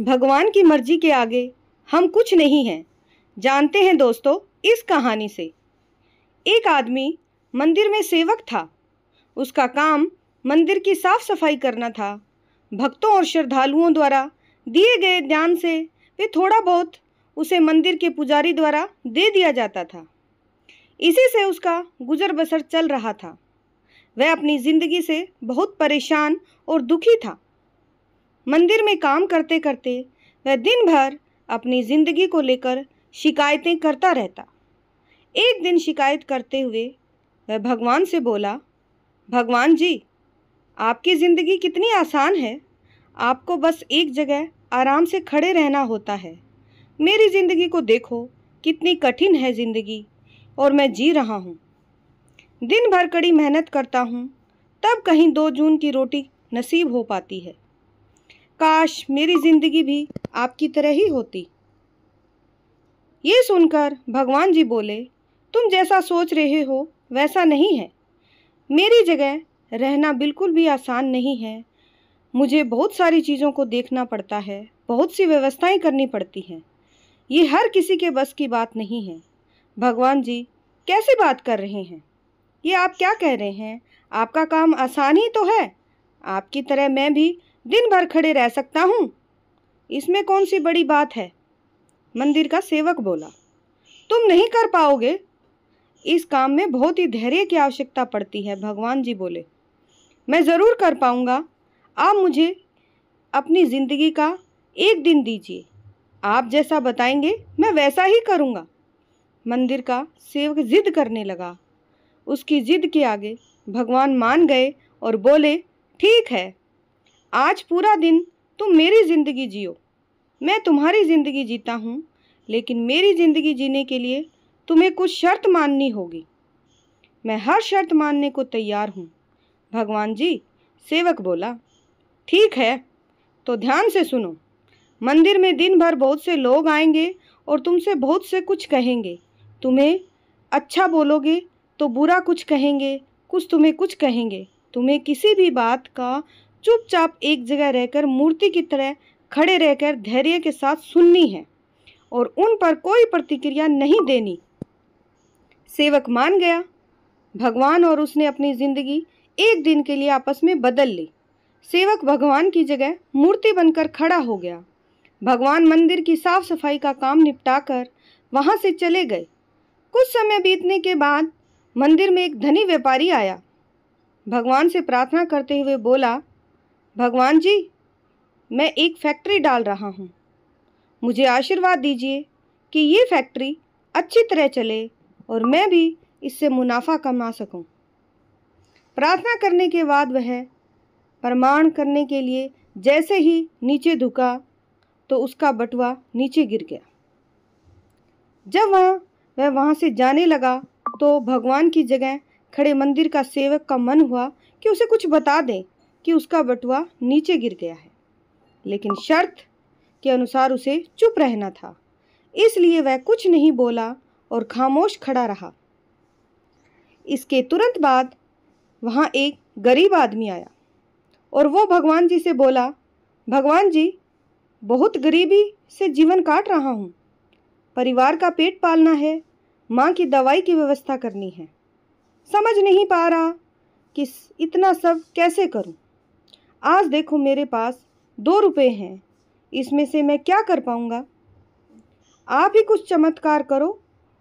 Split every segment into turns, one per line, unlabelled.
भगवान की मर्ज़ी के आगे हम कुछ नहीं हैं। जानते हैं दोस्तों इस कहानी से। एक आदमी मंदिर में सेवक था। उसका काम मंदिर की साफ़ सफ़ाई करना था। भक्तों और श्रद्धालुओं द्वारा दिए गए ध्यान से वे थोड़ा बहुत उसे मंदिर के पुजारी द्वारा दे दिया जाता था। इसी से उसका गुजर बसर चल रहा था। वह अपनी ज़िंदगी से बहुत परेशान और दुखी था। मंदिर में काम करते करते वह दिन भर अपनी ज़िंदगी को लेकर शिकायतें करता रहता। एक दिन शिकायत करते हुए वह भगवान से बोला, भगवान जी, आपकी ज़िंदगी कितनी आसान है। आपको बस एक जगह आराम से खड़े रहना होता है। मेरी ज़िंदगी को देखो, कितनी कठिन है ज़िंदगी, और मैं जी रहा हूँ। दिन भर कड़ी मेहनत करता हूँ, तब कहीं दो जून की रोटी नसीब हो पाती है। काश मेरी ज़िंदगी भी आपकी तरह ही होती। ये सुनकर भगवान जी बोले, तुम जैसा सोच रहे हो, वैसा नहीं है। मेरी जगह रहना बिल्कुल भी आसान नहीं है। मुझे बहुत सारी चीज़ों को देखना पड़ता है, बहुत सी व्यवस्थाएँ करनी पड़ती हैं। ये हर किसी के बस की बात नहीं है। भगवान जी, कैसे बात कर रहे हैं? ये आप क्या कह रहे हैं? आपका काम आसान ही तो है। आपकी तरह मैं भी दिन भर खड़े रह सकता हूँ? इसमें कौन सी बड़ी बात है? मंदिर का सेवक बोला। तुम नहीं कर पाओगे। इस काम में बहुत ही धैर्य की आवश्यकता पड़ती है, भगवान जी बोले। मैं ज़रूर कर पाऊँगा। आप मुझे अपनी ज़िंदगी का एक दिन दीजिए। आप जैसा बताएँगे, मैं वैसा ही करूँगा। मंदिर का सेवक जिद करने लगा। उसकी जिद के आगे भगवान मान गए और बोले, ठीक है आज पूरा दिन तुम मेरी ज़िंदगी जियो। मैं तुम्हारी ज़िंदगी जीता हूँ, लेकिन मेरी ज़िंदगी जीने के लिए तुम्हें कुछ शर्त माननी होगी। मैं हर शर्त मानने को तैयार हूँ। भगवान जी, सेवक बोला, ठीक है तो ध्यान से सुनो। मंदिर में दिन भर बहुत से लोग आएँगे और तुमसे बहुत से कुछ कहेंगे। तुम्हें अच्छा बोलोगे तो बुरा कुछ कहेंगे, कुछ तुम्हें कुछ कहेंगे। तुम्हें किसी भी बात का चुपचाप एक जगह रहकर मूर्ति की तरह खड़े रहकर धैर्य के साथ सुननी है और उन पर कोई प्रतिक्रिया नहीं देनी। सेवक मान गया। भगवान और उसने अपनी ज़िंदगी एक दिन के लिए आपस में बदल ली। सेवक भगवान की जगह मूर्ति बनकर खड़ा हो गया। भगवान मंदिर की साफ़ सफ़ाई का काम निपटाकर वहाँ से चले गए। कुछ समय बीतने के बाद मंदिर में एक धनी व्यापारी आया। भगवान से प्रार्थना करते हुए बोला भगवान जी, मैं एक फैक्ट्री डाल रहा हूँ। मुझे आशीर्वाद दीजिए कि ये फैक्ट्री अच्छी तरह चले और मैं भी इससे मुनाफा कमा सकूँ। प्रार्थना करने के बाद वह प्रमाण करने के लिए जैसे ही नीचे झुका तो उसका बटुआ नीचे गिर गया। जब वह वह वहाँ से जाने लगा तो भगवान की जगह खड़े मंदिर का सेवक का मन हुआ कि उसे कुछ बता दें। कि उसका बटुआ नीचे गिर गया है। लेकिन शर्त के अनुसार उसे चुप रहना था। इसलिए वह कुछ नहीं बोला और खामोश खड़ा रहा। इसके तुरंत बाद वहाँ एक गरीब आदमी आया और वो भगवान जी से बोला, भगवान जी, बहुत गरीबी से जीवन काट रहा हूँ। परिवार का पेट पालना है, माँ की दवाई की व्यवस्था करनी है। समझ नहीं पा रहा कि इतना सब कैसे करूँ? आज देखो मेरे पास दो रुपये हैं। इसमें से मैं क्या कर पाऊँगा? आप ही कुछ चमत्कार करो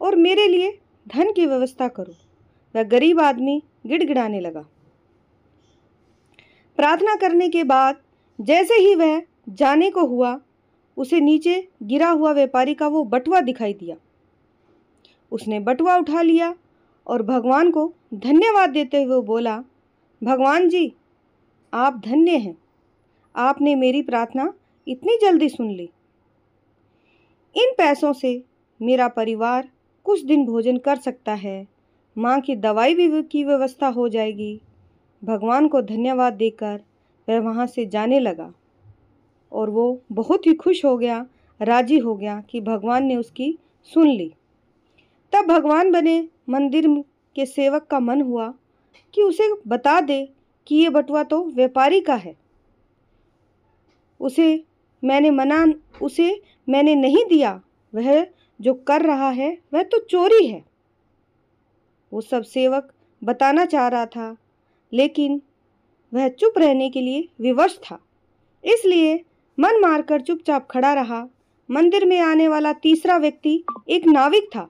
और मेरे लिए धन की व्यवस्था करो। वह गरीब आदमी गिड़गिड़ाने लगा। प्रार्थना करने के बाद जैसे ही वह जाने को हुआ, उसे नीचे गिरा हुआ व्यापारी का वो बटुआ दिखाई दिया। उसने बटुआ उठा लिया और भगवान को धन्यवाद देते हुए बोला, भगवान जी आप धन्य हैं। आपने मेरी प्रार्थना इतनी जल्दी सुन ली। इन पैसों से मेरा परिवार कुछ दिन भोजन कर सकता है। माँ की दवाई भी की व्यवस्था हो जाएगी। भगवान को धन्यवाद देकर वह वहाँ से जाने लगा। और वो बहुत ही खुश हो गया, राज़ी हो गया कि भगवान ने उसकी सुन ली। तब भगवान बने मंदिर के सेवक का मन हुआ कि उसे बता दे कि ये बटुआ तो व्यापारी का है। उसे मैंने मना, उसे मैंने नहीं दिया। वह जो कर रहा है, वह तो चोरी है। वो सब सेवक बताना चाह रहा था, लेकिन वह चुप रहने के लिए विवश था। इसलिए मन मारकर चुपचाप खड़ा रहा। मंदिर में आने वाला तीसरा व्यक्ति एक नाविक था।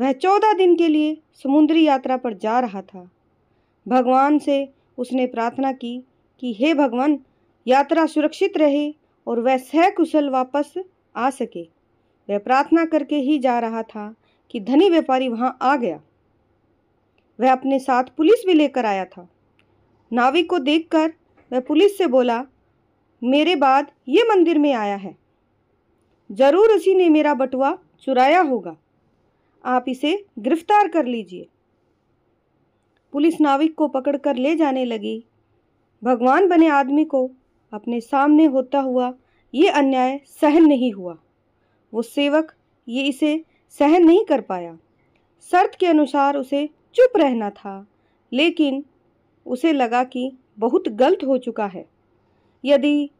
वह चौदह दिन के लिए समुद्री यात्रा पर जा रहा था। भगवान से उसने प्रार्थना की कि हे भगवान, यात्रा सुरक्षित रहे और वह सकुशल वापस आ सके। वह प्रार्थना करके ही जा रहा था कि धनी व्यापारी वहाँ आ गया। वह अपने साथ पुलिस भी लेकर आया था। नाविक को देखकर वह पुलिस से बोला, मेरे बाद ये मंदिर में आया है। ज़रूर उसी ने मेरा बटुआ चुराया होगा। आप इसे गिरफ़्तार कर लीजिए। पुलिस नाविक को पकड़कर ले जाने लगी। भगवान बने आदमी को अपने सामने होता हुआ ये अन्याय सहन नहीं हुआ। वो सेवक ये इसे सहन नहीं कर पाया। शर्त के अनुसार उसे चुप रहना था, लेकिन उसे लगा कि बहुत गलत हो चुका है। यदि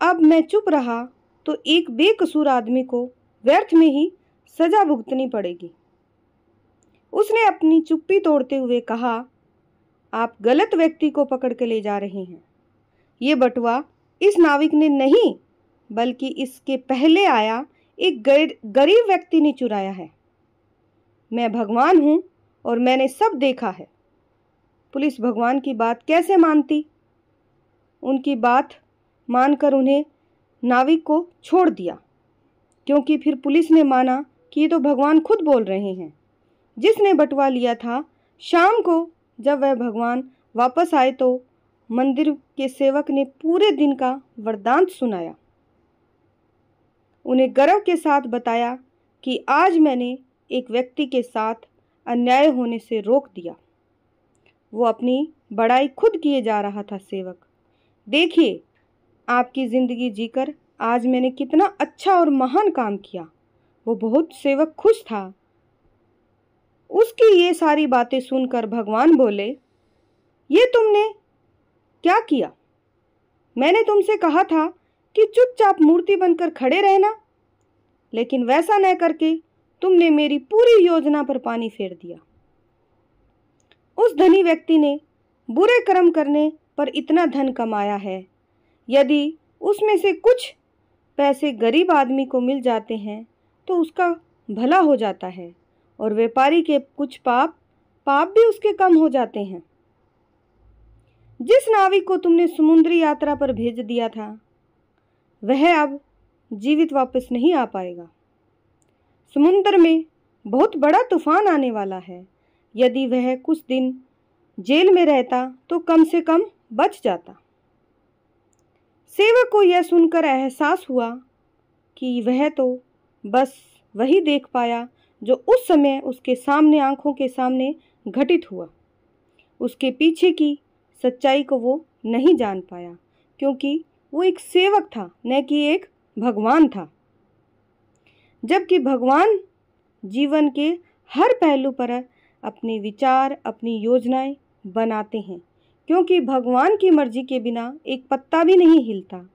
अब मैं चुप रहा तो एक बेकसूर आदमी को व्यर्थ में ही सजा भुगतनी पड़ेगी। उसने अपनी चुप्पी तोड़ते हुए कहा आप गलत व्यक्ति को पकड़ के ले जा रहे हैं। ये बटुआ इस नाविक ने नहीं, बल्कि इसके पहले आया एक गरीब व्यक्ति ने चुराया है। मैं भगवान हूँ और मैंने सब देखा है। पुलिस भगवान की बात कैसे मानती? उनकी बात मानकर उन्हें नाविक को छोड़ दिया, क्योंकि फिर पुलिस ने माना कि ये तो भगवान खुद बोल रहे हैं। जिसने बटवा लिया था, शाम को जब वह भगवान वापस आए तो मंदिर के सेवक ने पूरे दिन का वरदांत सुनाया। उन्हें गर्व के साथ बताया कि आज मैंने एक व्यक्ति के साथ अन्याय होने से रोक दिया। वो अपनी बड़ाई खुद किए जा रहा था, सेवक। देखिए, आपकी ज़िंदगी जीकर आज मैंने कितना अच्छा और महान काम किया। वो बहुत सेवक खुश था उसकी ये सारी बातें सुनकर भगवान बोले, ये तुमने क्या किया? मैंने तुमसे कहा था कि चुपचाप मूर्ति बनकर खड़े रहना, लेकिन वैसा न करके तुमने मेरी पूरी योजना पर पानी फेर दिया। उस धनी व्यक्ति ने बुरे कर्म करने पर इतना धन कमाया है। यदि उसमें से कुछ पैसे गरीब आदमी को मिल जाते हैं तो उसका भला हो जाता है। और व्यापारी के कुछ पाप पाप भी उसके कम हो जाते हैं। जिस नाविक को तुमने समुद्री यात्रा पर भेज दिया था, वह अब जीवित वापस नहीं आ पाएगा। समुद्र में बहुत बड़ा तूफ़ान आने वाला है। यदि वह कुछ दिन जेल में रहता तो कम से कम बच जाता। सेवक को यह सुनकर एहसास हुआ कि वह तो बस वही देख पाया जो उस समय उसके सामने, आँखों के सामने घटित हुआ। उसके पीछे की सच्चाई को वो नहीं जान पाया, क्योंकि वो एक सेवक था, न कि एक भगवान था। जबकि भगवान जीवन के हर पहलू पर अपने विचार, अपनी योजनाएँ बनाते हैं, क्योंकि भगवान की मर्ज़ी के बिना एक पत्ता भी नहीं हिलता।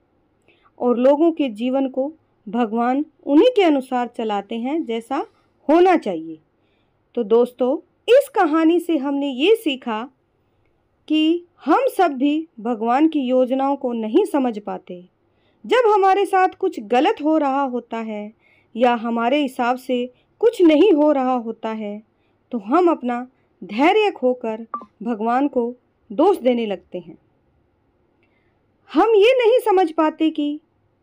और लोगों के जीवन को भगवान उन्हीं के अनुसार चलाते हैं जैसा होना चाहिए। तो दोस्तों, इस कहानी से हमने ये सीखा कि हम सब भी भगवान की योजनाओं को नहीं समझ पाते। जब हमारे साथ कुछ गलत हो रहा होता है या हमारे हिसाब से कुछ नहीं हो रहा होता है तो हम अपना धैर्य खोकर भगवान को दोष देने लगते हैं। हम ये नहीं समझ पाते कि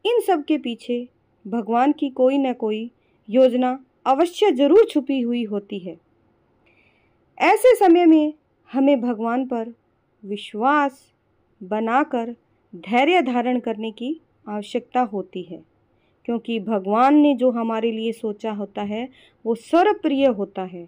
इन सब के पीछे भगवान की कोई न कोई योजना अवश्य ज़रूर छुपी हुई होती है। ऐसे समय में हमें भगवान पर विश्वास बनाकर धैर्य धारण करने की आवश्यकता होती है, क्योंकि भगवान ने जो हमारे लिए सोचा होता है, वो सर्वप्रिय होता है।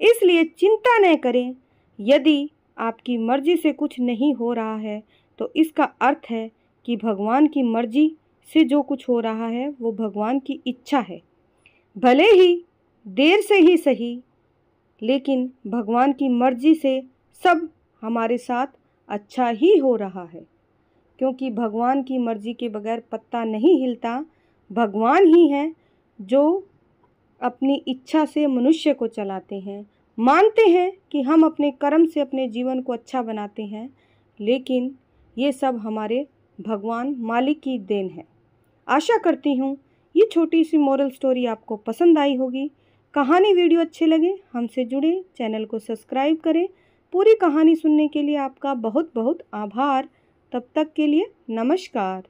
इसलिए चिंता न करें, यदि आपकी मर्ज़ी से कुछ नहीं हो रहा है तो इसका अर्थ है कि भगवान की मर्ज़ी से जो कुछ हो रहा है, वो भगवान की इच्छा है। भले ही देर से ही सही, लेकिन भगवान की मर्ज़ी से सब हमारे साथ अच्छा ही हो रहा है। क्योंकि भगवान की मर्ज़ी के बगैर पत्ता नहीं हिलता, भगवान ही हैं जो अपनी इच्छा से मनुष्य को चलाते हैं। मानते हैं कि हम अपने कर्म से अपने जीवन को अच्छा बनाते हैं, लेकिन ये सब हमारे भगवान मालिक की देन है। आशा करती हूँ ये छोटी सी मॉरल स्टोरी आपको पसंद आई होगी। कहानी वीडियो अच्छे लगे, हमसे जुड़े, चैनल को सब्सक्राइब करें। पूरी कहानी सुनने के लिए आपका बहुत बहुत आभार। तब तक के लिए नमस्कार।